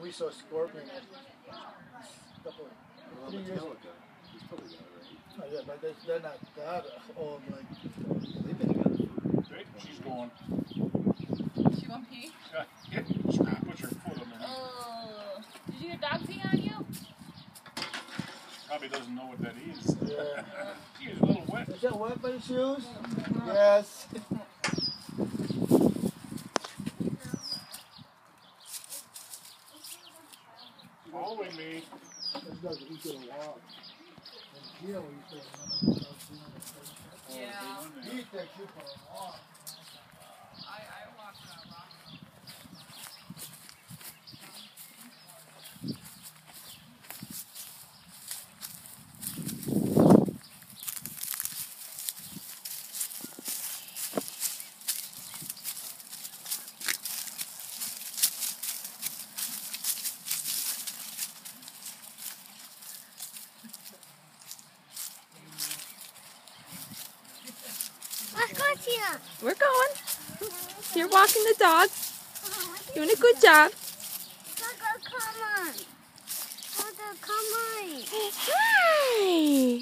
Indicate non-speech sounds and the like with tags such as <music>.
And we saw scorpion a couple, Well, three years. Metallica. He's probably got it, right? Oh, yeah, but they're, they're not that old. Like They've been together for. Hey, she's going. She want pee? Yeah, she's gonna put your foot on there. Oh. Did your dog pee on you? Probably doesn't know what that is. yeah. <laughs> She's a little wet. Is that wet by shoes? Yes. <laughs> Following me. This guy's he's gonna walk. And Gio, he's gonna Yeah. He takes you for a walk. I, I walked that rock. We're going. You're walking the dog. Doing a good job. Come on. Come on. Hi.